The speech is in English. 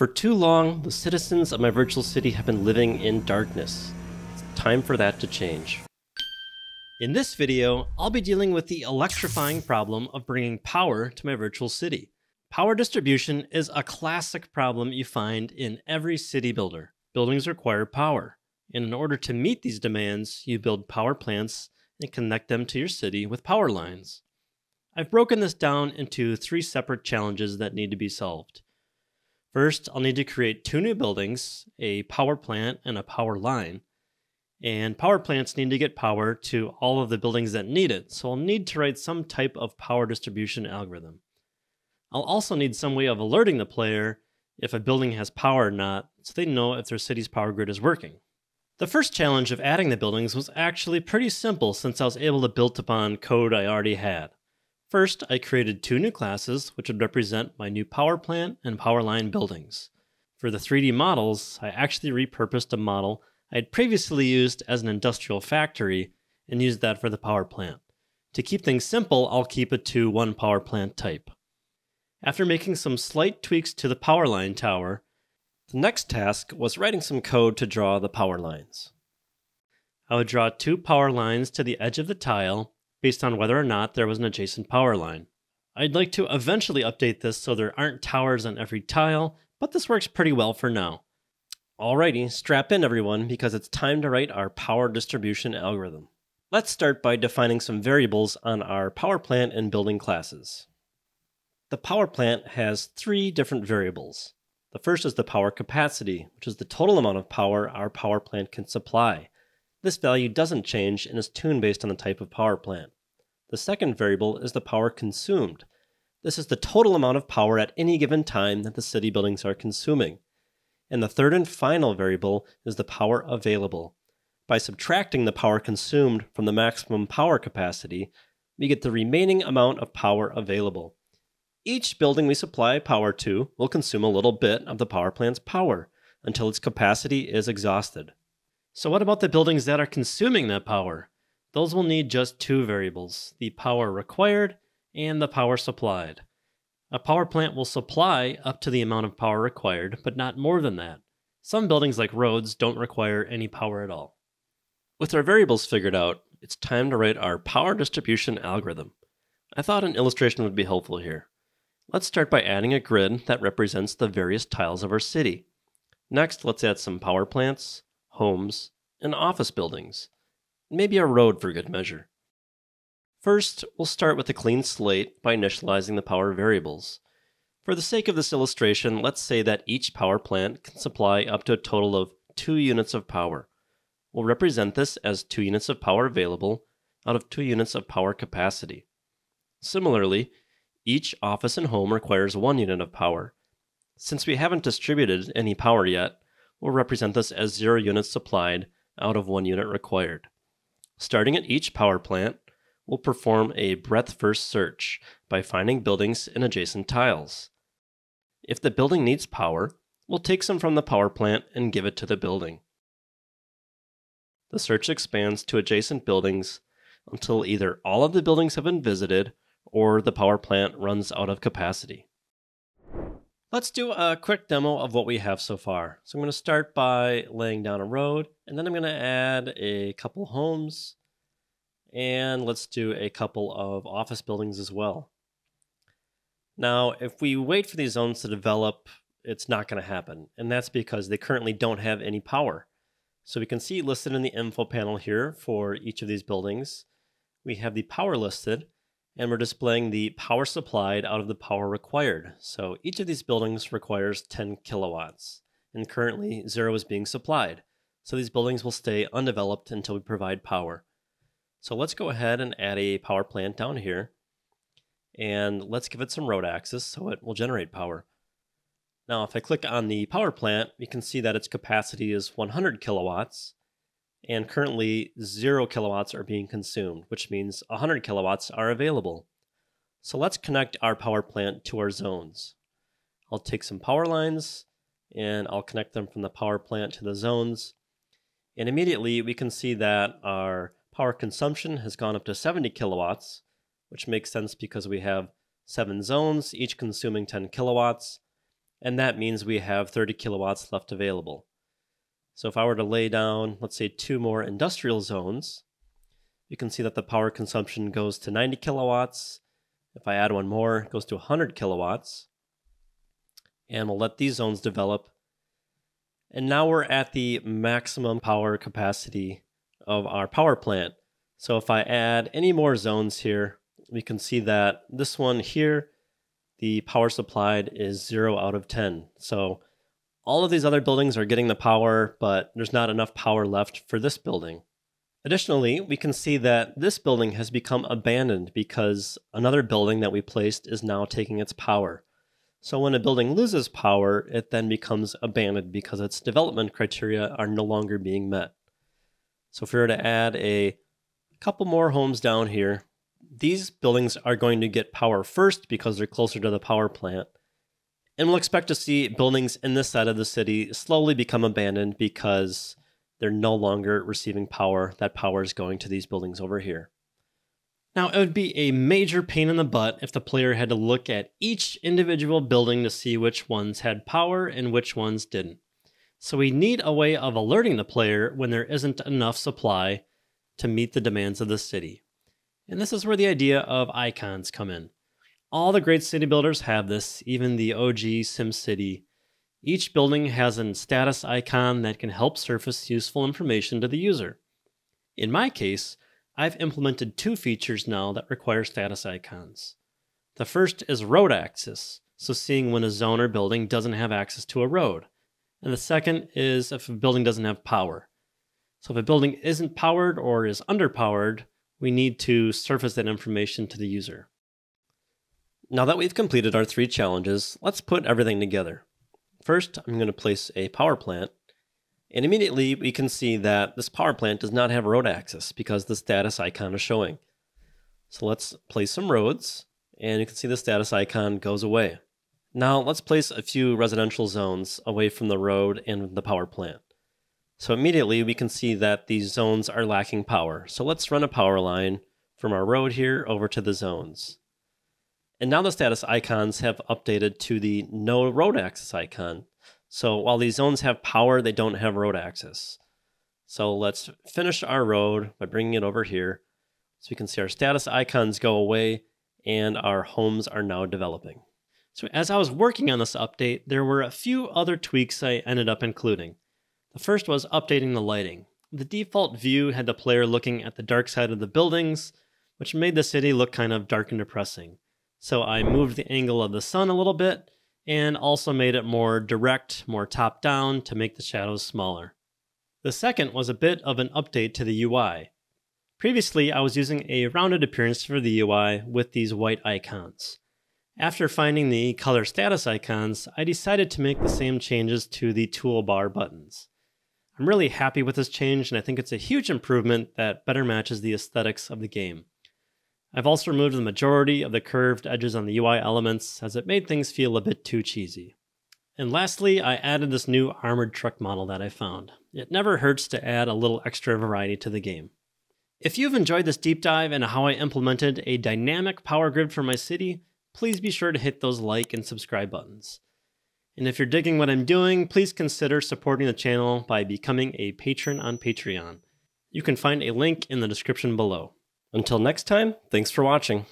For too long, the citizens of my virtual city have been living in darkness. It's time for that to change. In this video, I'll be dealing with the electrifying problem of bringing power to my virtual city. Power distribution is a classic problem you find in every city builder. Buildings require power, and in order to meet these demands, you build power plants and connect them to your city with power lines. I've broken this down into three separate challenges that need to be solved. First, I'll need to create two new buildings, a power plant and a power line. And power plants need to get power to all of the buildings that need it, so I'll need to write some type of power distribution algorithm. I'll also need some way of alerting the player if a building has power or not, so they know if their city's power grid is working. The first challenge of adding the buildings was actually pretty simple since I was able to build upon code I already had. First, I created two new classes which would represent my new power plant and power line buildings. For the 3D models, I actually repurposed a model I had previously used as an industrial factory and used that for the power plant. To keep things simple, I'll keep it to one power plant type. After making some slight tweaks to the power line tower, the next task was writing some code to draw the power lines. I would draw two power lines to the edge of the tile based on whether or not there was an adjacent power line. I'd like to eventually update this so there aren't towers on every tile, but this works pretty well for now. Alrighty, strap in everyone because it's time to write our power distribution algorithm. Let's start by defining some variables on our power plant and building classes. The power plant has three different variables. The first is the power capacity, which is the total amount of power our power plant can supply. This value doesn't change and is tuned based on the type of power plant. The second variable is the power consumed. This is the total amount of power at any given time that the city buildings are consuming. And the third and final variable is the power available. By subtracting the power consumed from the maximum power capacity, we get the remaining amount of power available. Each building we supply power to will consume a little bit of the power plant's power until its capacity is exhausted. So what about the buildings that are consuming that power? Those will need just two variables, the power required and the power supplied. A power plant will supply up to the amount of power required, but not more than that. Some buildings like roads don't require any power at all. With our variables figured out, it's time to write our power distribution algorithm. I thought an illustration would be helpful here. Let's start by adding a grid that represents the various tiles of our city. Next, let's add some power plants, homes, and office buildings. Maybe a road for good measure. First, we'll start with a clean slate by initializing the power variables. For the sake of this illustration, let's say that each power plant can supply up to a total of 2 units of power. We'll represent this as 2 units of power available out of 2 units of power capacity. Similarly, each office and home requires 1 unit of power. Since we haven't distributed any power yet, we'll represent this as 0 units supplied out of 1 unit required. Starting at each power plant, we'll perform a breadth first search by finding buildings in adjacent tiles. If the building needs power, we'll take some from the power plant and give it to the building. The search expands to adjacent buildings until either all of the buildings have been visited or the power plant runs out of capacity. Let's do a quick demo of what we have so far. So I'm going to start by laying down a road, and then I'm going to add a couple homes, and let's do a couple of office buildings as well. Now, if we wait for these zones to develop, it's not going to happen, and that's because they currently don't have any power. So we can see listed in the info panel here for each of these buildings, we have the power listed, and we're displaying the power supplied out of the power required. So each of these buildings requires 10 kilowatts, and currently zero is being supplied. So these buildings will stay undeveloped until we provide power. So let's go ahead and add a power plant down here, and let's give it some road access so it will generate power. Now, if I click on the power plant, we can see that its capacity is 100 kilowatts, and currently 0 kilowatts are being consumed, which means 100 kilowatts are available. So let's connect our power plant to our zones. I'll take some power lines and I'll connect them from the power plant to the zones. And immediately we can see that our power consumption has gone up to 70 kilowatts, which makes sense because we have seven zones, each consuming 10 kilowatts. and that means we have 30 kilowatts left available. So if I were to lay down, let's say, two more industrial zones, you can see that the power consumption goes to 90 kilowatts. If I add one more, it goes to 100 kilowatts. And we'll let these zones develop. And now we're at the maximum power capacity of our power plant. So if I add any more zones here, we can see that this one here, the power supplied is 0 out of 10. So all of these other buildings are getting the power, but there's not enough power left for this building. Additionally, we can see that this building has become abandoned because another building that we placed is now taking its power. So when a building loses power, it then becomes abandoned because its development criteria are no longer being met. So if we were to add a couple more homes down here, these buildings are going to get power first because they're closer to the power plant. And we'll expect to see buildings in this side of the city slowly become abandoned because they're no longer receiving power. That power is going to these buildings over here. Now, it would be a major pain in the butt if the player had to look at each individual building to see which ones had power and which ones didn't. So we need a way of alerting the player when there isn't enough supply to meet the demands of the city. And this is where the idea of icons come in. All the great city builders have this, even the OG SimCity. Each building has a status icon that can help surface useful information to the user. In my case, I've implemented two features now that require status icons. The first is road access, so seeing when a zone or building doesn't have access to a road. And the second is if a building doesn't have power. So if a building isn't powered or is underpowered, we need to surface that information to the user. Now that we've completed our three challenges, let's put everything together. First, I'm going to place a power plant, and immediately we can see that this power plant does not have road access because the status icon is showing. So let's place some roads, and you can see the status icon goes away. Now let's place a few residential zones away from the road and the power plant. So immediately we can see that these zones are lacking power. So let's run a power line from our road here over to the zones. And now the status icons have updated to the no road access icon. So while these zones have power, they don't have road access. So let's finish our road by bringing it over here. So we can see our status icons go away and our homes are now developing. So as I was working on this update, there were a few other tweaks I ended up including. The first was updating the lighting. The default view had the player looking at the dark side of the buildings, which made the city look kind of dark and depressing. So I moved the angle of the sun a little bit and also made it more direct, more top down to make the shadows smaller. The second was a bit of an update to the UI. Previously, I was using a rounded appearance for the UI with these white icons. After finding the color status icons, I decided to make the same changes to the toolbar buttons. I'm really happy with this change, and I think it's a huge improvement that better matches the aesthetics of the game. I've also removed the majority of the curved edges on the UI elements, as it made things feel a bit too cheesy. And lastly, I added this new armored truck model that I found. It never hurts to add a little extra variety to the game. If you've enjoyed this deep dive into how I implemented a dynamic power grid for my city, please be sure to hit those like and subscribe buttons. And if you're digging what I'm doing, please consider supporting the channel by becoming a patron on Patreon. You can find a link in the description below. Until next time, thanks for watching.